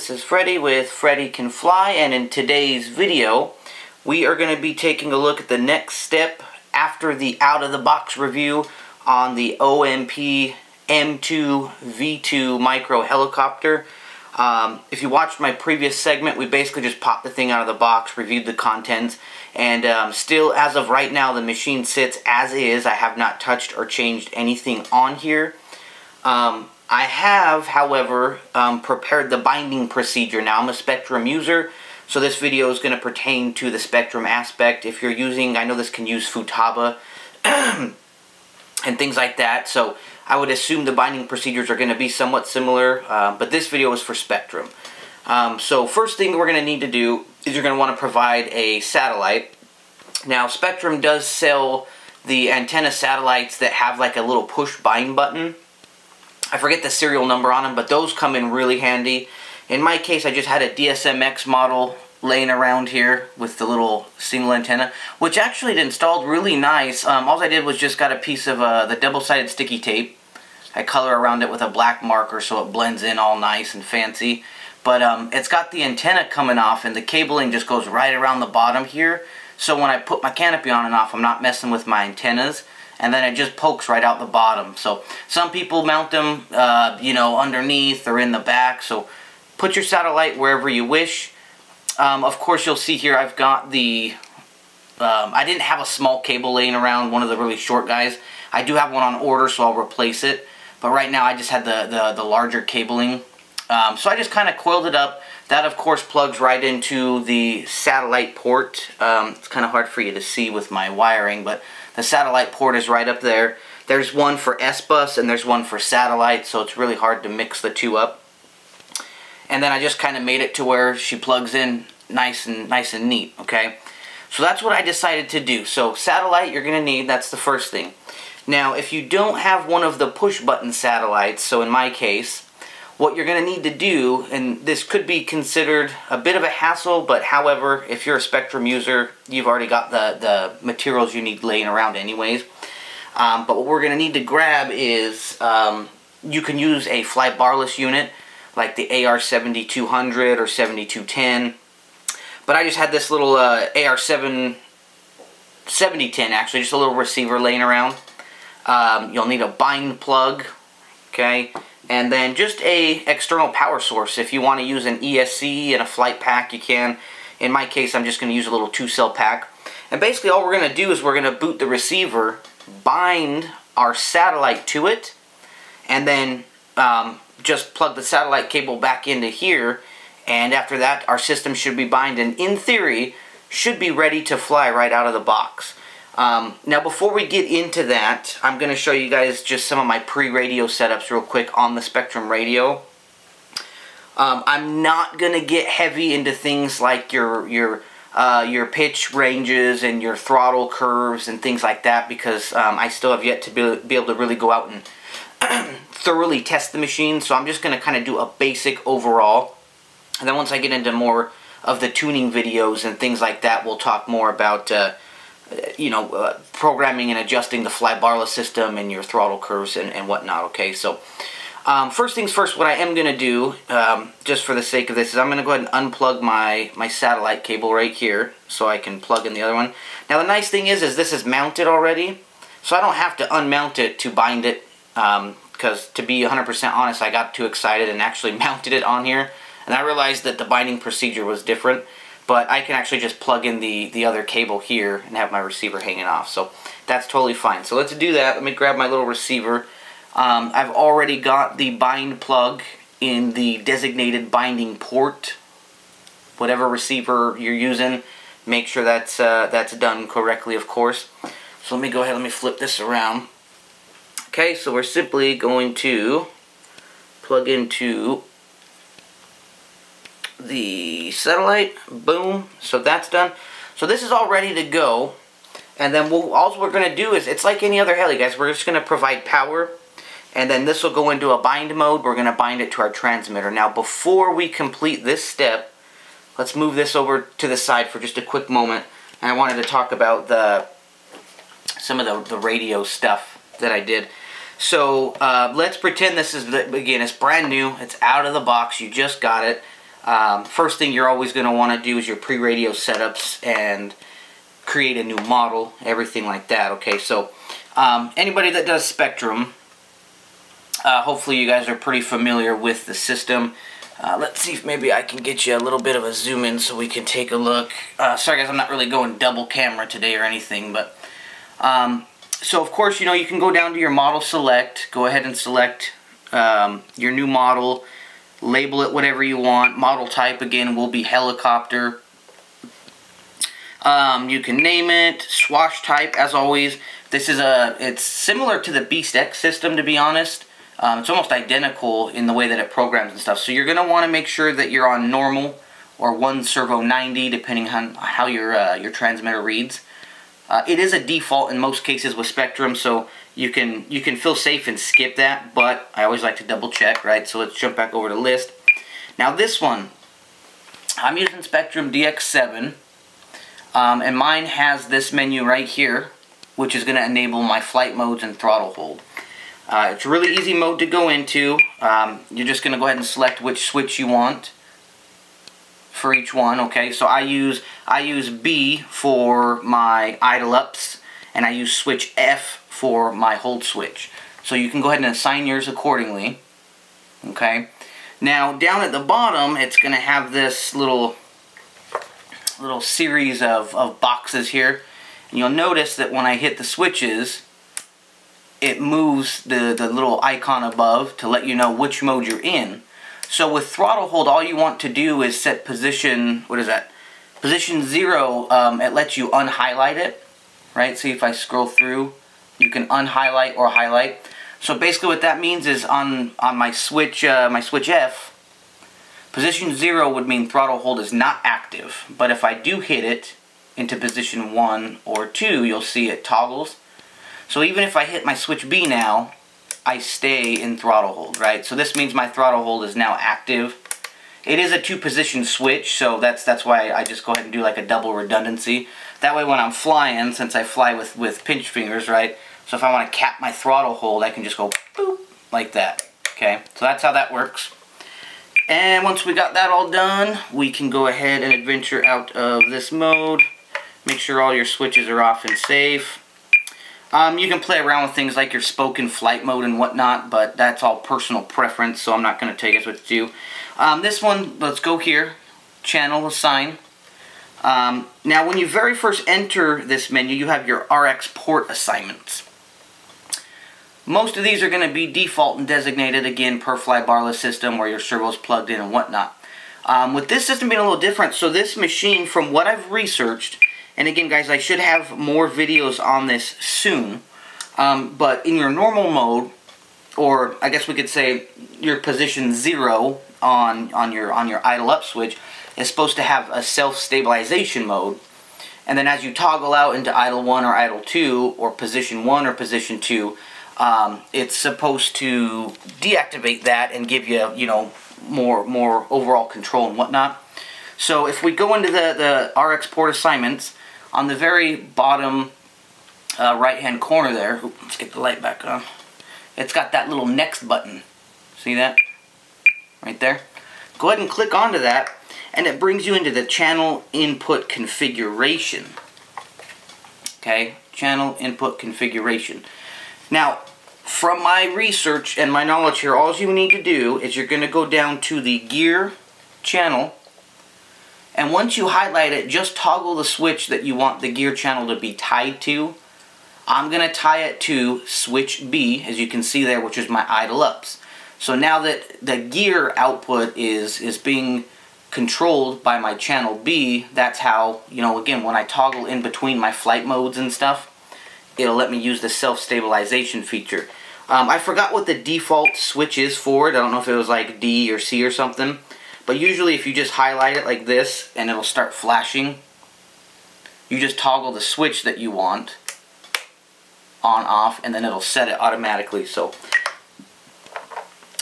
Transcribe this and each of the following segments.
this is Freddy with Freddy Can Fly and in today's video we are going to be taking a look at the next step after the out-of-the-box review on the OMP M2 V2 micro helicopter. Um, if you watched my previous segment, we basically just popped the thing out of the box, reviewed the contents, and um, still, as of right now, the machine sits as is. I have not touched or changed anything on here. Um, I have, however, um, prepared the binding procedure. Now, I'm a Spektrum user, so this video is going to pertain to the Spektrum aspect. If you're using, I know this can use Futaba and things like that, so I would assume the binding procedures are going to be somewhat similar, uh, but this video is for Spektrum. Um, so first thing we're going to need to do is you're going to want to provide a satellite. Now, Spektrum does sell the antenna satellites that have like a little push bind button. I forget the serial number on them, but those come in really handy. In my case, I just had a DSMX model laying around here with the little single antenna, which actually it installed really nice. Um, all I did was just got a piece of uh, the double-sided sticky tape. I color around it with a black marker so it blends in all nice and fancy. But um, it's got the antenna coming off and the cabling just goes right around the bottom here. So when I put my canopy on and off, I'm not messing with my antennas and then it just pokes right out the bottom. So some people mount them, uh, you know, underneath or in the back. So put your satellite wherever you wish. Um, of course, you'll see here I've got the, um, I didn't have a small cable laying around, one of the really short guys. I do have one on order, so I'll replace it. But right now I just had the, the, the larger cabling. Um, so I just kind of coiled it up. That, of course, plugs right into the satellite port. Um, it's kind of hard for you to see with my wiring, but the satellite port is right up there. There's one for S-Bus and there's one for satellite, so it's really hard to mix the two up. And then I just kind of made it to where she plugs in nice and nice and neat, okay? So that's what I decided to do. So satellite you're going to need, that's the first thing. Now, if you don't have one of the push button satellites, so in my case, what you're going to need to do, and this could be considered a bit of a hassle, but however, if you're a Spektrum user, you've already got the, the materials you need laying around anyways. Um, but what we're going to need to grab is, um, you can use a flybarless unit, like the AR7200 or 7210. But I just had this little uh, AR7 7010 actually, just a little receiver laying around. Um, you'll need a bind plug, okay? And then just a external power source. If you want to use an ESC and a flight pack, you can. In my case, I'm just going to use a little two-cell pack. And basically all we're going to do is we're going to boot the receiver, bind our satellite to it, and then um, just plug the satellite cable back into here. And after that, our system should be bind, and in theory, should be ready to fly right out of the box. Um, now before we get into that, I'm going to show you guys just some of my pre-radio setups real quick on the Spektrum radio. Um, I'm not going to get heavy into things like your your uh, your pitch ranges and your throttle curves and things like that because um, I still have yet to be, be able to really go out and thoroughly test the machine. So I'm just going to kind of do a basic overall. And then once I get into more of the tuning videos and things like that, we'll talk more about uh, you know, uh, programming and adjusting the flybarless system and your throttle curves and, and whatnot, okay? So, um, first things first, what I am going to do, um, just for the sake of this, is I'm going to go ahead and unplug my, my satellite cable right here so I can plug in the other one. Now, the nice thing is, is this is mounted already, so I don't have to unmount it to bind it, because um, to be 100% honest, I got too excited and actually mounted it on here, and I realized that the binding procedure was different but I can actually just plug in the, the other cable here and have my receiver hanging off. So that's totally fine. So let's do that. Let me grab my little receiver. Um, I've already got the bind plug in the designated binding port. Whatever receiver you're using, make sure that's, uh, that's done correctly, of course. So let me go ahead, let me flip this around. Okay, so we're simply going to plug into the satellite. Boom. So that's done. So this is all ready to go. And then we'll, all we're going to do is, it's like any other heli, guys. We're just going to provide power. And then this will go into a bind mode. We're going to bind it to our transmitter. Now, before we complete this step, let's move this over to the side for just a quick moment. And I wanted to talk about the some of the, the radio stuff that I did. So, uh, let's pretend this is, again, it's brand new. It's out of the box. You just got it. Um, first thing you're always going to want to do is your pre-radio setups and create a new model, everything like that, okay? So, um, anybody that does Spektrum, uh, hopefully you guys are pretty familiar with the system. Uh, let's see if maybe I can get you a little bit of a zoom in so we can take a look. Uh, sorry guys, I'm not really going double camera today or anything, but... Um, so of course, you know, you can go down to your model select, go ahead and select um, your new model, label it whatever you want. Model type, again, will be helicopter. Um, you can name it, swash type, as always. This is a, it's similar to the Beast X system, to be honest. Um, it's almost identical in the way that it programs and stuff. So you're going to want to make sure that you're on normal or one servo 90, depending on how your, uh, your transmitter reads. Uh, it is a default in most cases with Spektrum, so you can you can feel safe and skip that, but I always like to double check, right? So let's jump back over to list. Now this one, I'm using Spektrum DX7, um, and mine has this menu right here, which is going to enable my flight modes and throttle hold. Uh, it's a really easy mode to go into. Um, you're just going to go ahead and select which switch you want for each one, okay? So I use I use B for my idle ups, and I use switch F for my hold switch. So you can go ahead and assign yours accordingly, okay? Now, down at the bottom, it's going to have this little little series of, of boxes here. And you'll notice that when I hit the switches, it moves the, the little icon above to let you know which mode you're in. So with throttle hold, all you want to do is set position, what is that? Position zero, um, it lets you unhighlight it, right? See if I scroll through, you can unhighlight or highlight. So basically what that means is on, on my switch, uh, my switch F, position zero would mean throttle hold is not active. But if I do hit it into position one or two, you'll see it toggles. So even if I hit my switch B now, I stay in throttle hold, right? So this means my throttle hold is now active. It is a two position switch, so that's that's why I just go ahead and do like a double redundancy. That way when I'm flying, since I fly with, with pinch fingers, right? So if I want to cap my throttle hold, I can just go boop, like that. Okay, so that's how that works. And once we got that all done, we can go ahead and adventure out of this mode. Make sure all your switches are off and safe. Um, you can play around with things like your spoken flight mode and whatnot, but that's all personal preference, so I'm not going to take it with you. Um, this one, let's go here, channel assign. Um, now, when you very first enter this menu, you have your RX port assignments. Most of these are going to be default and designated, again, per flybarless system where your servo's plugged in and whatnot. Um, with this system being a little different, so this machine, from what I've researched, and again, guys, I should have more videos on this soon. Um, but in your normal mode, or I guess we could say your position zero on on your on your idle up switch is supposed to have a self-stabilization mode. And then as you toggle out into idle 1 or idle 2 or position 1 or position 2, um, it's supposed to deactivate that and give you, you know, more more overall control and whatnot. So if we go into the, the RX port assignments, on the very bottom uh, right hand corner there, oops, let's get the light back on, it's got that little next button. See that? Right there. Go ahead and click onto that and it brings you into the channel input configuration. Okay, channel input configuration. Now, from my research and my knowledge here, all you need to do is you're going to go down to the gear channel and once you highlight it, just toggle the switch that you want the gear channel to be tied to. I'm going to tie it to switch B, as you can see there, which is my idle ups. So now that the gear output is, is being controlled by my channel B, that's how, you know, again, when I toggle in between my flight modes and stuff, it'll let me use the self-stabilization feature. Um, I forgot what the default switch is for it. I don't know if it was like D or C or something. But usually if you just highlight it like this and it'll start flashing, you just toggle the switch that you want on off and then it'll set it automatically. So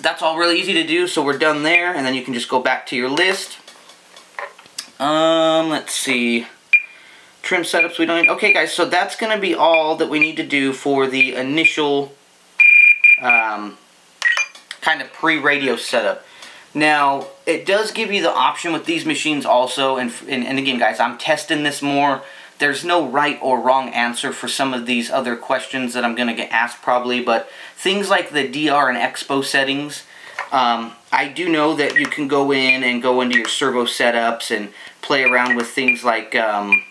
that's all really easy to do. So we're done there and then you can just go back to your list. Um, let's see. Trim setups we don't need. Okay guys, so that's going to be all that we need to do for the initial um, kind of pre-radio setup. Now, it does give you the option with these machines also, and, and, and again guys, I'm testing this more. There's no right or wrong answer for some of these other questions that I'm going to get asked probably, but things like the DR and Expo settings, um, I do know that you can go in and go into your servo setups and play around with things like, um,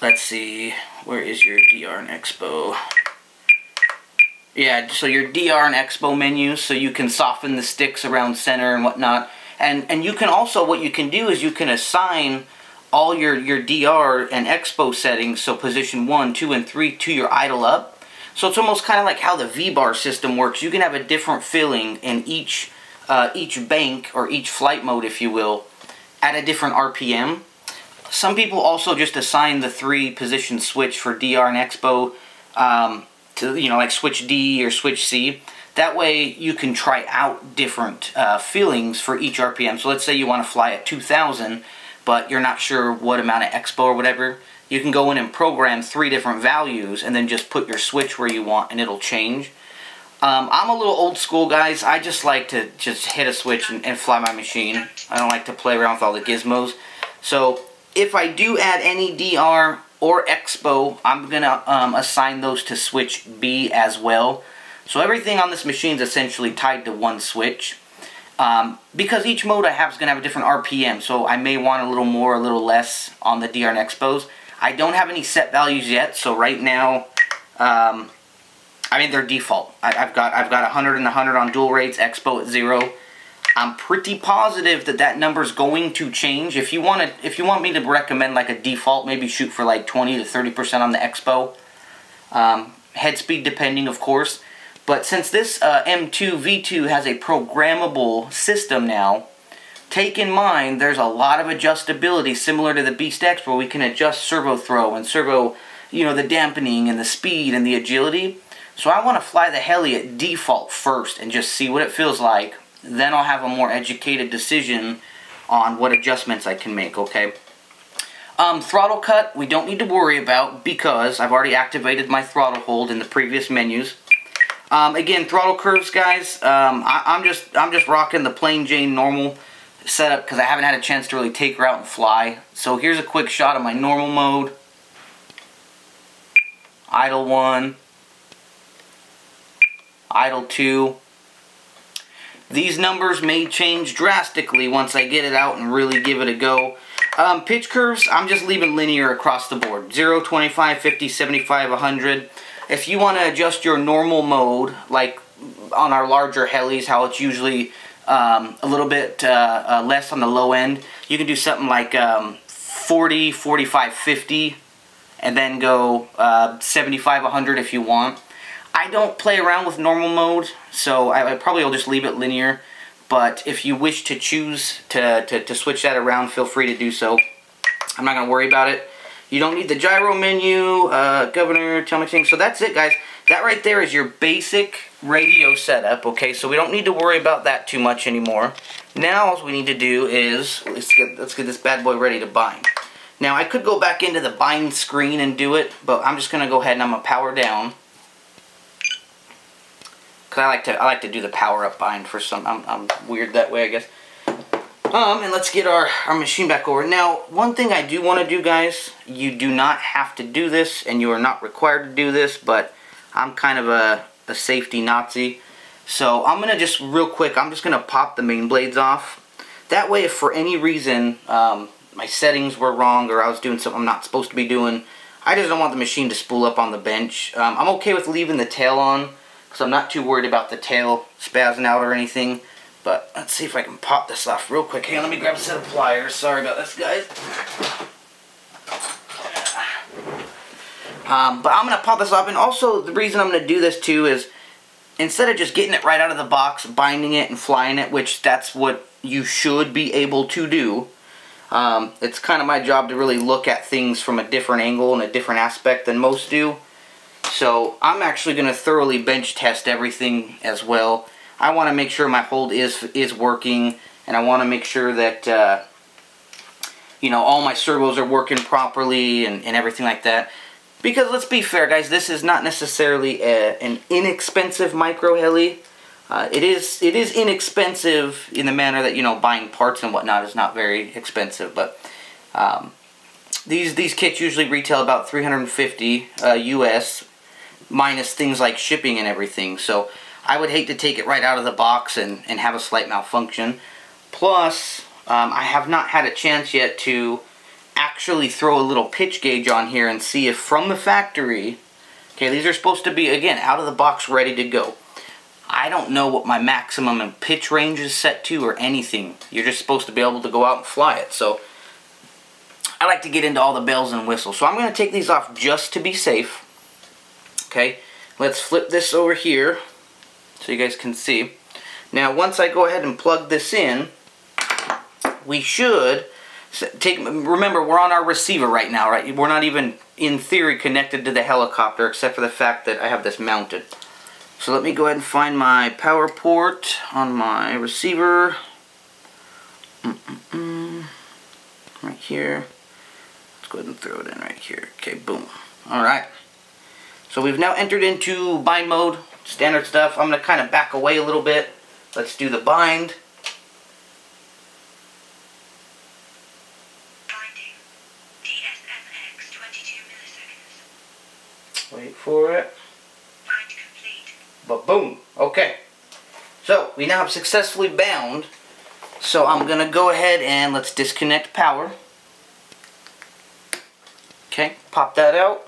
let's see, where is your DR and Expo? Yeah, so your DR and Expo menus, so you can soften the sticks around center and whatnot. And and you can also, what you can do is you can assign all your, your DR and Expo settings, so position 1, 2, and 3, to your idle up. So it's almost kind of like how the V-bar system works. You can have a different feeling in each, uh, each bank, or each flight mode, if you will, at a different RPM. Some people also just assign the three position switch for DR and Expo um, to, you know, like switch D or switch C. That way you can try out different uh, feelings for each RPM. So let's say you want to fly at 2000, but you're not sure what amount of expo or whatever. You can go in and program three different values and then just put your switch where you want and it'll change. Um, I'm a little old school, guys. I just like to just hit a switch and, and fly my machine. I don't like to play around with all the gizmos. So if I do add any DR or Expo, I'm going to um, assign those to switch B as well. So everything on this machine is essentially tied to one switch. Um, because each mode I have is going to have a different RPM, so I may want a little more, a little less on the DR and Expos. I don't have any set values yet, so right now, um, I mean they're default. I, have got I've got 100 and 100 on dual rates, Expo at zero. I'm pretty positive that that number is going to change. If you want to, if you want me to recommend like a default, maybe shoot for like 20 to 30 percent on the Expo. Um, head speed depending, of course. But since this uh, M2 V2 has a programmable system now, take in mind there's a lot of adjustability similar to the Beast X where we can adjust servo throw and servo, you know, the dampening and the speed and the agility. So I want to fly the heli at default first and just see what it feels like then I'll have a more educated decision on what adjustments I can make, okay? Um, throttle cut, we don't need to worry about because I've already activated my throttle hold in the previous menus. Um, again, throttle curves, guys, um, I, am just I'm just rocking the plain Jane normal setup because I haven't had a chance to really take her out and fly. So here's a quick shot of my normal mode. Idle 1. Idle 2. These numbers may change drastically once I get it out and really give it a go. Um, pitch curves, I'm just leaving linear across the board. 0, 25, 50, 75, 100. If you want to adjust your normal mode, like on our larger helis, how it's usually um, a little bit uh, uh, less on the low end, you can do something like um, 40, 45, 50, and then go uh, 75, 100 if you want. I don't play around with normal mode, so I, I probably will just leave it linear. But if you wish to choose to, to, to switch that around, feel free to do so. I'm not going to worry about it. You don't need the gyro menu, uh, governor, tell me thing. So that's it, guys. That right there is your basic radio setup, okay? So we don't need to worry about that too much anymore. Now all we need to do is, let's get, let's get this bad boy ready to bind. Now I could go back into the bind screen and do it, but I'm just going to go ahead and I'm going to power down. Cause I like to I like to do the power up bind for some. I'm I'm weird that way, I guess. Um, and let's get our, our machine back over. Now, one thing I do want to do, guys, you do not have to do this, and you are not required to do this, but I'm kind of a, a safety Nazi. So I'm to just, real quick, I'm just to pop the main blades off. That way, if for any reason um, my settings were wrong or I was doing something I'm not supposed to be doing, I just don't want the machine to spool up on the bench. Um, I'm okay with leaving the tail on so I'm not too worried about the tail spazzing out or anything. But let's see if I can pop this off real quick. Hey, let me grab a set of pliers. Sorry about this, guys. Um, but I'm going to pop this off. And also, the reason I'm going to do this, too, is instead of just getting it right out of the box, binding it and flying it, which that's what you should be able to do, um, it's kind of my job to really look at things from a different angle and a different aspect than most do. So I'm actually going to thoroughly bench test everything as well. I want to make sure my hold is is working and I want to make sure that uh, you know all my servos are working properly and, and everything like that. Because let's be fair guys, this is not necessarily a, an inexpensive micro heli. Uh, it is it is inexpensive in the manner that you know buying parts and whatnot is not very expensive, but um, these these kits usually retail about 350 uh, US minus things like shipping and everything. So I would hate to take it right out of the box and, and have a slight malfunction. Plus, um, I have not had a chance yet to actually throw a little pitch gauge on here and see if from the factory, okay, these are supposed to be, again, out of the box, ready to go. I don't know what my maximum and pitch range is set to or anything. You're just supposed to be able to go out and fly it. So I like to get into all the bells and whistles. So I'm going to take these off just to be safe. Okay, let's flip this over here so you guys can see. Now once I go ahead and plug this in, we should take, remember we're on our receiver right now, right? We're not even in theory connected to the helicopter except for the fact that I have this mounted. So let me go ahead and find my power port on my receiver. Mm -mm -mm. Right here. Let's go ahead and throw it in right here. Okay, boom. Alright. So we've now entered into bind mode, standard stuff. I'm going to kind of back away a little bit. Let's do the bind. Binding. DSMX 22 milliseconds. Wait for it. But boom. Okay. So we now have successfully bound. So I'm going to go ahead and let's disconnect power. Okay, pop that out.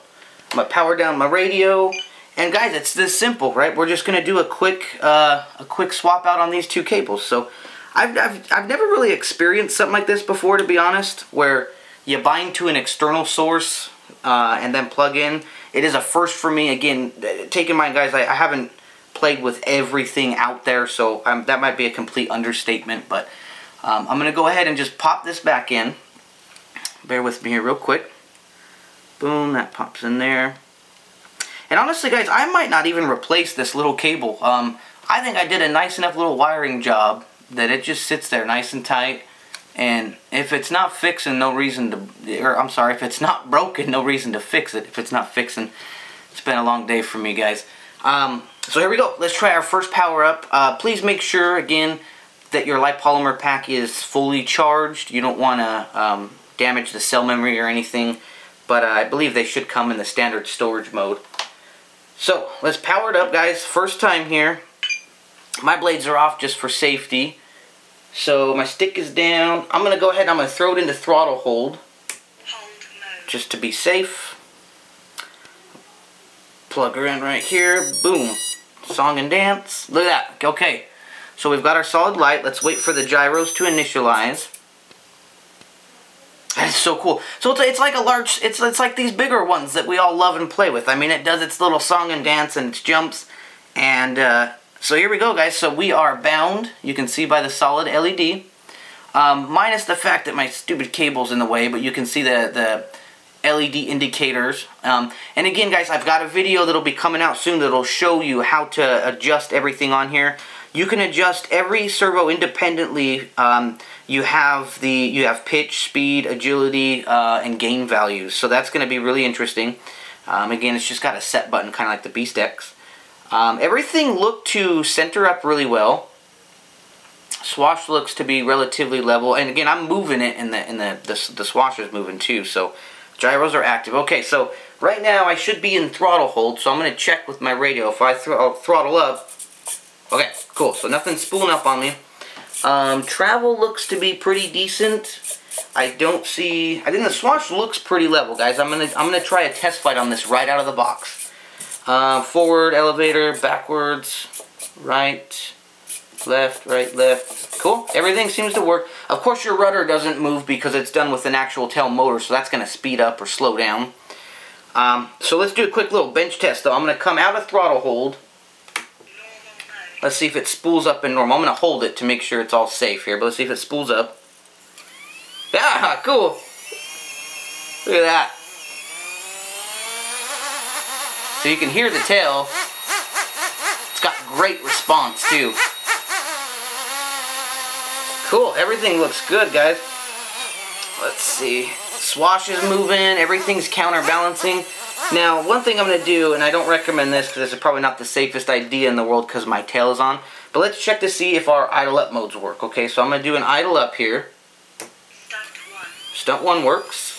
I'm gonna power down my radio. And guys, it's this simple, right? We're just gonna do a quick, uh, a quick swap out on these two cables. So I've, I've, I've never really experienced something like this before, to be honest, where you bind to an external source uh, and then plug in. It is a first for me. Again, take in mind, guys, I, I haven't played with everything out there, so um, that might be a complete understatement. But um, I'm to go ahead and just pop this back in. Bear with me here real quick. Boom, that pops in there. And honestly, guys, I might not even replace this little cable. Um, I think I did a nice enough little wiring job that it just sits there nice and tight. And if it's not fixing, no reason to, or I'm sorry, if it's not broken, no reason to fix it. If it's not fixing, it's been a long day for me, guys. Um, so here we go. Let's try our first power up. Uh, please make sure, again, that your lipolymer pack is fully charged. You don't want to um, damage the cell memory or anything but uh, I believe they should come in the standard storage mode. So, let's power it up, guys. First time here. My blades are off just for safety. So, my stick is down. I'm going to go ahead and I'm going to throw it into throttle hold. Hold mode. Just to be safe. Plug her in right here. Boom. Song and dance. Look at that. Okay. So, we've got our solid light. Let's wait for the gyros to initialize. That is so cool. So it's, it's like a large, it's, it's like these bigger ones that we all love and play with. I mean, it does its little song and dance and its jumps. And uh, so here we go, guys. So we are bound. You can see by the solid LED. Um, minus the fact that my stupid cable's in the way, but you can see the, the LED indicators. Um, and again, guys, I've got a video that'll be coming out soon that'll show you how to adjust everything on here. You can adjust every servo independently. Um, you have the you have pitch, speed, agility, uh, and gain values. So that's going to be really interesting. Um, again, it's just got a set button, kind of like the Beast X. Um, everything looked to center up really well. Swash looks to be relatively level, and again, I'm moving it, and the and the the, the swash is moving too. So gyros are active. Okay, so right now I should be in throttle hold, so I'm going to check with my radio. If I throttle up, Okay, cool. So nothing spooling up on me. Um, travel looks to be pretty decent. I don't see. I think the swash looks pretty level, guys. I'm gonna I'm gonna try a test flight on this right out of the box. Uh, forward elevator, backwards, right, left, right, left. Cool. Everything seems to work. Of course, your rudder doesn't move because it's done with an actual tail motor, so that's gonna speed up or slow down. Um, so let's do a quick little bench test, though. I'm gonna come out of throttle hold. Let's see if it spools up in normal. I'm going to hold it to make sure it's all safe here, but let's see if it spools up. Yeah, cool. Look at that. So you can hear the tail. It's got great response, too. Cool, everything looks good, guys. Let's see. Swash is moving, everything's counterbalancing. Now, one thing I'm going to do, and I don't recommend this because this is probably not the safest idea in the world because my tail is on, But let's check to see if our idle up modes work. Okay, so I'm going to do an idle up here. Stunt 1. Stunt 1 works.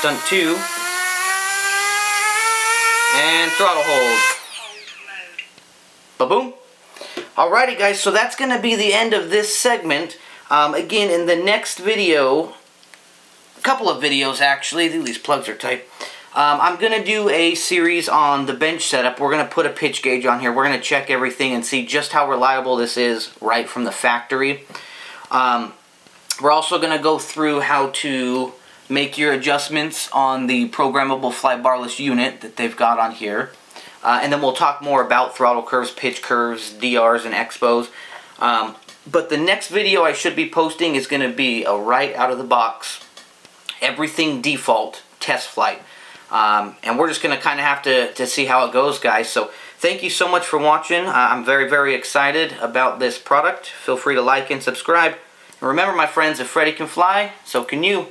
Stunt 2. And throttle hold. Hold mode. Ba-boom. Alrighty guys, so that's going to be the end of this segment. Um, again, in the next video, couple of videos actually, these plugs are tight. Um, I'm going to do a series on the bench setup. We're going to put a pitch gauge on here. We're going to check everything and see just how reliable this is right from the factory. Um, we're also going to go through how to make your adjustments on the programmable flybarless unit that they've got on here. Uh, and then we'll talk more about throttle curves, pitch curves, DRs, and expos. Um, but the next video I should be posting is going to be a right out of the box, everything default test flight. Um, and we're just going to kind of have to, to see how it goes, guys. So thank you so much for watching. Uh, I'm very, very excited about this product. Feel free to like and subscribe. And remember, my friends, if Freddy can fly, so can you.